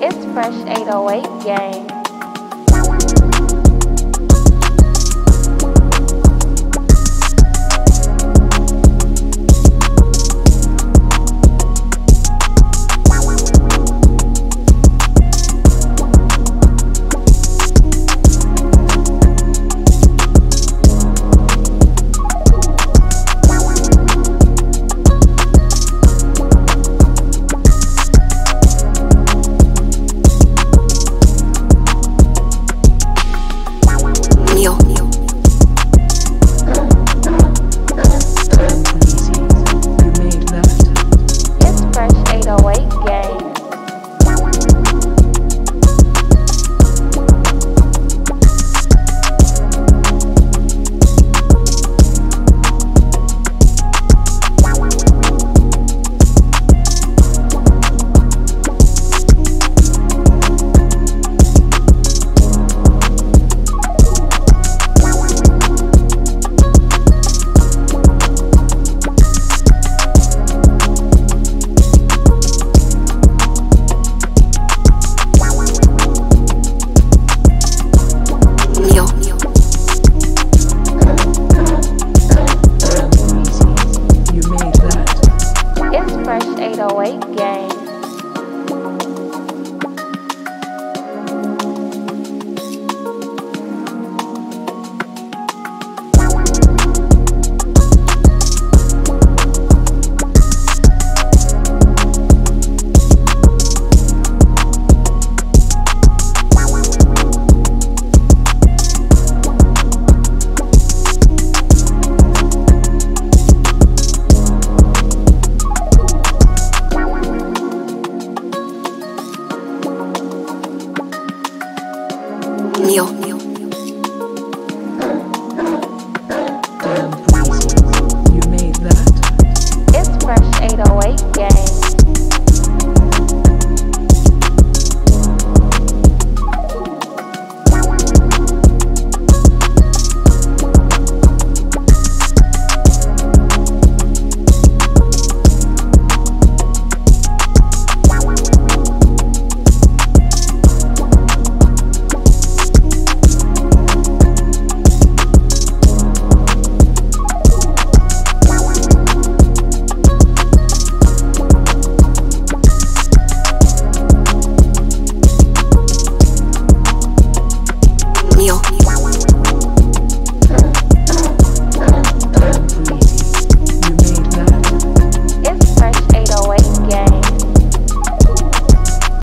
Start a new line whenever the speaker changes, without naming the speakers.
It's Fresh 808 gang. awake. 你有你有 radio.